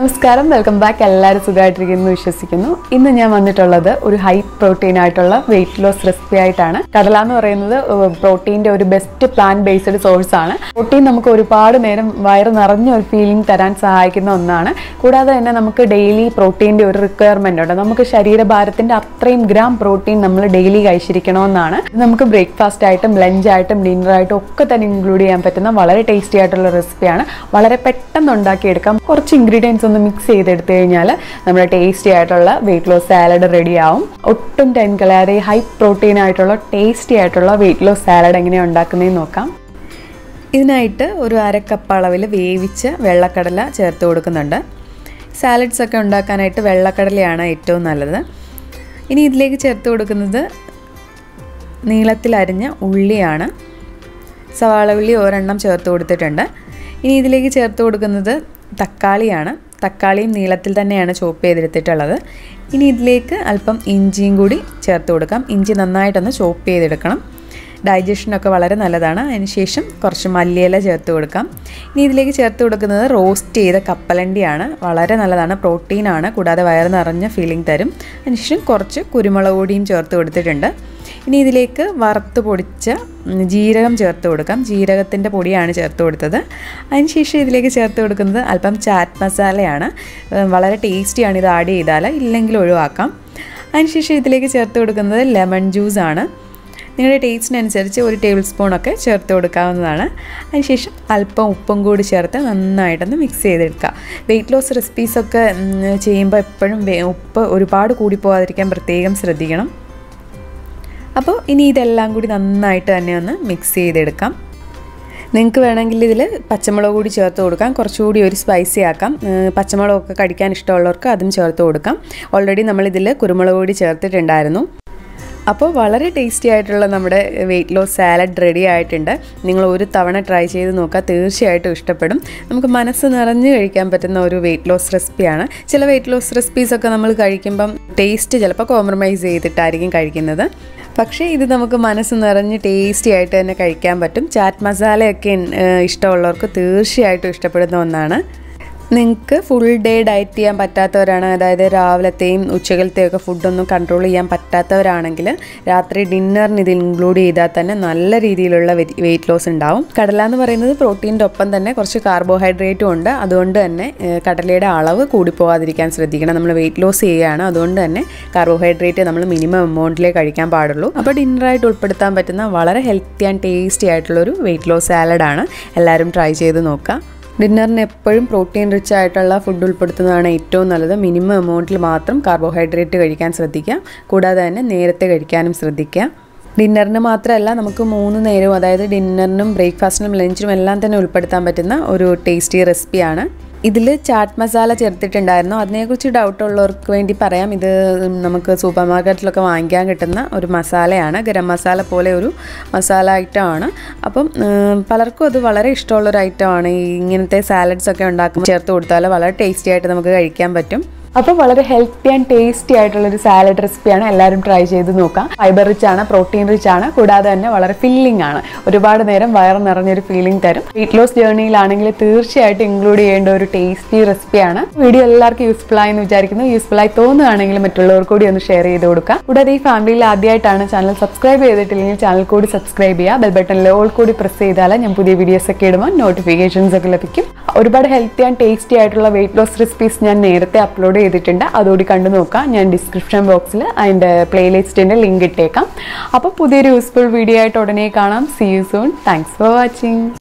നമസ്കാരം welcome back എല്ലാവരും സുഖമായിട്ടിരിക്കുന്നു വിശ്വസിക്കുന്നു. ഇന്ന് ഞാൻ വന്നിട്ടുള്ളത് ഒരു ഹൈ പ്രോട്ടീൻ ആയിട്ടുള്ള വെയിറ്റ് ലോസ് റെസിപ്പി ആയിട്ടാണ്. കടല എന്ന് പറയുന്നത് പ്രോട്ടീന്റെ ഒരു ബെസ്റ്റ് പ്ലാൻ ബേസ്ഡ് സോഴ്സ് ആണ്. പ്രോട്ടീൻ നമുക്ക് ഒരുപാട് നേരം വയറ് നിറഞ്ഞ ഒരു ഫീലിംഗ് തരാൻ സഹായിക്കുന്ന ഒന്നാണ്. കൂടാതെ തന്നെ നമുക്ക് ഡെയിലി പ്രോട്ടീന്റെ ഒരു റിക്വയർമെന്റ് ഉണ്ട്. നമുക്ക് ശരീരഭാരത്തിന്റെ അത്രയും ഗ്രാം പ്രോട്ടീൻ നമ്മൾ ഡെയിലി കഴിച്ചിരിക്കണമെന്നാണ്. നമുക്ക് ബ്രേക്ക്ഫാസ്റ്റ് ആയിട്ടും ലഞ്ച് ആയിട്ടും ഡിന്നർ ഒക്കെ തന്നെ ഇൻക്ലൂഡ് ചെയ്യാൻ പറ്റുന്ന വളരെ ടേസ്റ്റി ആയിട്ടുള്ള റെസിപ്പിയാണ് വളരെ പെട്ടെന്ന് ഉണ്ടാക്കിയെടുക്കാം. കുറച്ച് ഇൻഗ്രീഡിയൻസ് ഒന്ന് മിക്സ് ചെയ്തെടുത്തു കഴിഞ്ഞാൽ നമ്മുടെ ടേസ്റ്റി ആയിട്ടുള്ള വെയിറ്റ് ലോസ് സാലഡ് റെഡി ആവും. ഒട്ടും ടെൻ കളയാതെ ഹൈ പ്രോട്ടീൻ ആയിട്ടുള്ള ടേസ്റ്റി ആയിട്ടുള്ള വെയിറ്റ് ലോസ് സാലഡ് എങ്ങനെയാണ് ഉണ്ടാക്കുന്നതെന്ന് നോക്കാം. ഇതിനായിട്ട് ഒരു അര കപ്പ് അളവിൽ വേവിച്ച വെള്ളക്കടല ചേർത്ത് കൊടുക്കുന്നുണ്ട്. സാലഡ്സ് ഒക്കെ ഉണ്ടാക്കാനായിട്ട് വെള്ളക്കടലയാണ് ഏറ്റവും നല്ലത്. ഇനി ഇതിലേക്ക് ചേർത്ത് കൊടുക്കുന്നത് നീളത്തിൽ അരിഞ്ഞ ഉള്ളിയാണ്. സവാള ഉള്ളി ഒരെണ്ണം ചേർത്ത് കൊടുത്തിട്ടുണ്ട്. ഇനി ഇതിലേക്ക് ചേർത്ത് കൊടുക്കുന്നത് തക്കാളിയാണ്. തക്കാളിയും നീളത്തിൽ തന്നെയാണ് ചോപ്പ് ചെയ്തെടുത്തിട്ടുള്ളത്. ഇനി ഇതിലേക്ക് അല്പം ഇഞ്ചിയും കൂടി ചേർത്ത് കൊടുക്കാം. ഇഞ്ചി നന്നായിട്ടൊന്ന് ചോപ്പ് ചെയ്തെടുക്കണം. ഡൈജഷനൊക്കെ വളരെ നല്ലതാണ്. അതിനുശേഷം കുറച്ച് മല്ലിയില ചേർത്ത് കൊടുക്കാം. ഇനി ഇതിലേക്ക് ചേർത്ത് കൊടുക്കുന്നത് റോസ്റ്റ് ചെയ്ത കപ്പലണ്ടിയാണ്. വളരെ നല്ലതാണ്. പ്രോട്ടീനാണ് കൂടാതെ വയറ് നിറഞ്ഞ ഫീലിംഗ് തരും. അതിനുശേഷം കുറച്ച് കുരുമുളക് പൊടിയും ചേർത്ത് കൊടുത്തിട്ടുണ്ട്. ഇനി ഇതിലേക്ക് വറുത്ത് പൊടിച്ച ജീരകം ചേർത്ത് കൊടുക്കാം. ജീരകത്തിന്റെ പൊടിയാണ് ചേർത്ത് കൊടുത്തത്. അതിനുശേഷം ഇതിലേക്ക് ചേർത്ത് കൊടുക്കുന്നത് അല്പം ചാറ്റ് മസാലയാണ്. വളരെ ടേസ്റ്റിയാണ് ഇത് ആഡ് ചെയ്താൽ ഇല്ലെങ്കിൽ ഒഴിവാക്കാം. അതിനുശേഷം ഇതിലേക്ക് ചേർത്ത് കൊടുക്കുന്നത് ലെമൺ ജ്യൂസാണ് നിങ്ങളുടെ ടേസ്റ്റിനനുസരിച്ച് ഒരു ടേബിൾ സ്പൂണൊക്കെ ചേർത്ത് കൊടുക്കാവുന്നതാണ്. അതിനുശേഷം അല്പം ഉപ്പും കൂടി ചേർത്ത് നന്നായിട്ടൊന്ന് മിക്സ് ചെയ്തെടുക്കുക. വെയിറ്റ് ലോസ് റെസിപ്പീസൊക്കെ ചെയ്യുമ്പോൾ എപ്പോഴും ഉപ്പ് ഒരുപാട് കൂടി പോകാതിരിക്കാൻ പ്രത്യേകം ശ്രദ്ധിക്കണം. അപ്പോൾ ഇനി ഇതെല്ലാം കൂടി നന്നായിട്ട് തന്നെ ഒന്ന് മിക്സ് ചെയ്തെടുക്കാം. നിങ്ങൾക്ക് വേണമെങ്കിൽ ഇതിൽ പച്ചമുളക് കൂടി ചേർത്ത് കൊടുക്കാം. കുറച്ചുകൂടി ഒരു സ്പൈസി ആക്കാം. പച്ചമുളകൊക്കെ കടിക്കാൻ ഇഷ്ടമുള്ളവർക്ക് അതും ചേർത്ത് കൊടുക്കാം. ഓൾറെഡി നമ്മളിതിൽ കുരുമുളക് കൂടി ചേർത്തിട്ടുണ്ടായിരുന്നു. അപ്പോൾ വളരെ ടേസ്റ്റി ആയിട്ടുള്ള നമ്മുടെ വെയിറ്റ് ലോസ് സാലഡ് റെഡി ആയിട്ടുണ്ട്. നിങ്ങൾ ഒരു തവണ ട്രൈ ചെയ്ത് നോക്കുക തീർച്ചയായിട്ടും ഇഷ്ടപ്പെടും. നമുക്ക് മനസ്സ് നിറഞ്ഞ് കഴിക്കാൻ പറ്റുന്ന ഒരു വെയിറ്റ് ലോസ് റെസിപ്പിയാണ് ചില വെയിറ്റ് ലോസ് റെസിപ്പീസൊക്കെ നമ്മൾ കഴിക്കുമ്പം ടേസ്റ്റ് ചിലപ്പോൾ കോംപ്രമൈസ് ചെയ്തിട്ടായിരിക്കും കഴിക്കുന്നത്. പക്ഷേ ഇത് നമുക്ക് മനസ്സ് നിറഞ്ഞ് ടേസ്റ്റി ആയിട്ട് തന്നെ കഴിക്കാൻ പറ്റും. ചാറ്റ് മസാലയൊക്കെ ഇഷ്ടമുള്ളവർക്ക് തീർച്ചയായിട്ടും ഇഷ്ടപ്പെടുന്ന ഒന്നാണ്. നിങ്ങൾക്ക് ഫുൾ ഡേ ഡയറ്റ് ചെയ്യാൻ പറ്റാത്തവരാണ്. അതായത് രാവിലത്തെയും ഉച്ചകലത്തെയും ഒക്കെ ഫുഡൊന്നും കൺട്രോൾ ചെയ്യാൻ പറ്റാത്തവരാണെങ്കിൽ രാത്രി ഡിന്നറിന് ഇത് ഇൻക്ലൂഡ് ചെയ്താൽ തന്നെ നല്ല രീതിയിലുള്ള വെയിറ്റ് ലോസ് ഉണ്ടാവും. കടല എന്ന് പറയുന്നത് പ്രോട്ടീന്റെ ഒപ്പം തന്നെ കുറച്ച് കാർബോഹൈഡ്രേറ്റും ഉണ്ട്. അതുകൊണ്ട് തന്നെ കടലയുടെ അളവ് കൂടിപ്പോകാതിരിക്കാൻ ശ്രദ്ധിക്കണം. നമ്മൾ വെയിറ്റ് ലോസ് ചെയ്യുകയാണ്. അതുകൊണ്ട് തന്നെ കാർബോഹൈഡ്രേറ്റ് നമ്മൾ മിനിമം എമൗണ്ടിലേ കഴിക്കാൻ പാടുള്ളൂ. അപ്പോൾ ഡിന്നറായിട്ട് ഉൾപ്പെടുത്താൻ പറ്റുന്ന വളരെ ഹെൽത്തി ആൻഡ് ടേസ്റ്റി ആയിട്ടുള്ളൊരു വെയിറ്റ് ലോസ് സാലഡാണ് എല്ലാവരും ട്രൈ ചെയ്ത് നോക്കുക. ഡിന്നറിന് എപ്പോഴും പ്രോട്ടീൻ റിച്ച് ആയിട്ടുള്ള ഫുഡ് ഉൾപ്പെടുത്തുന്നതാണ് ഏറ്റവും നല്ലത്. മിനിമം എമൗണ്ടിൽ മാത്രം കാർബോഹൈഡ്രേറ്റ് കഴിക്കാൻ ശ്രദ്ധിക്കുക. കൂടാതെ തന്നെ നേരത്തെ കഴിക്കാനും ശ്രദ്ധിക്കുക. ഡിന്നറിന് മാത്രമല്ല നമുക്ക് മൂന്ന് നേരവും അതായത് ഡിന്നറിനും ബ്രേക്ക്ഫാസ്റ്റിനും ലഞ്ചിനും എല്ലാം തന്നെ ഉൾപ്പെടുത്താൻ പറ്റുന്ന ഒരു ടേസ്റ്റി റെസിപ്പിയാണ്. ഇതിൽ ചാറ്റ് മസാല ചേർത്തിട്ടുണ്ടായിരുന്നു. അതിനെക്കുറിച്ച് ഡൗട്ട് ഉള്ളവർക്ക് വേണ്ടി പറയാം. ഇത് നമുക്ക് സൂപ്പർ മാർക്കറ്റിലൊക്കെ വാങ്ങിക്കാൻ കിട്ടുന്ന ഒരു മസാലയാണ്. ഗരം മസാല പോലെ ഒരു മസാല ഐറ്റമാണ്. അപ്പം പലർക്കും അത് വളരെ ഇഷ്ടമുള്ളൊരു ഐറ്റമാണ്. ഇങ്ങനത്തെ സാലഡ്സ് ഒക്കെ ഉണ്ടാക്കുമ്പോൾ ചേർത്ത് കൊടുത്താൽ വളരെ ടേസ്റ്റി ആയിട്ട് നമുക്ക് കഴിക്കാൻ പറ്റും. അപ്പോൾ വളരെ ഹെൽത്തി ആൻഡ് ടേസ്റ്റി ആയിട്ടുള്ള ഒരു സാലഡ് റെസിപ്പിയാണ് എല്ലാവരും ട്രൈ ചെയ്ത് നോക്കാം. ഫൈബർ റിച്ച് ആണ് പ്രോട്ടീൻ റിച്ച് ആണ് കൂടാതെ തന്നെ വളരെ ഫില്ലിംഗ് ആണ്. ഒരുപാട് നേരം വയർ നിറഞ്ഞൊരു ഫീലിംഗ് തരും. വെയിറ്റ് ലോസ് ജേർണിയിലാണെങ്കിൽ തീർച്ചയായിട്ടും ഇൻക്ലൂഡ് ചെയ്യേണ്ട ഒരു ടേസ്റ്റി റെസിപ്പിയാണ് വീഡിയോ എല്ലാവർക്കും യൂസ്ഫുൾ ആയി എന്ന് വിചാരിക്കുന്നു. യൂസ്ഫുൾ ആയി തോന്നുകയാണെങ്കിൽ മറ്റുള്ളവർ കൂടി ഒന്ന് ഷെയർ ചെയ്ത് കൊടുക്കുക കൂടാതെ ഈ ഫാമിലിയിൽ ആദ്യമായിട്ടാണ് ചാനൽ സബ്സ്ക്രൈബ് ചെയ്തിട്ടില്ലെങ്കിൽ ചാനൽ കൂടി സബ്സ്ക്രൈബ് ചെയ്യുക. ബെൽ ബട്ടണിൽ ഓൾ കൂടി പ്രസ് ചെയ്താൽ ഞാൻ പുതിയ വീഡിയോസ് ഒക്കെ ഇടുമ്പോൾ നോട്ടിഫിക്കേഷൻസ് ഒക്കെ ലഭിക്കും. ഒരുപാട് ഹെൽത്തി ആൻഡ് ടേസ്റ്റി ആയിട്ടുള്ള വെയിറ്റ് ലോസ് റെസിപ്പീസ് ഞാൻ നേരത്തെ അപ്ലോഡ് ചെയ്തിട്ടുണ്ട്. അതുകൂടി കണ്ടു നോക്കാം. ഞാൻ ഡിസ്ക്രിപ്ഷൻ ബോക്സിൽ അതിന്റെ പ്ലേലിസ്റ്റിന്റെ ലിങ്ക് ഇട്ടേക്കാം. അപ്പോൾ പുതിയൊരു യൂസ്ഫുൾ വീഡിയോ ആയിട്ട് ഉടനെ കാണാം. See you soon thanks for watching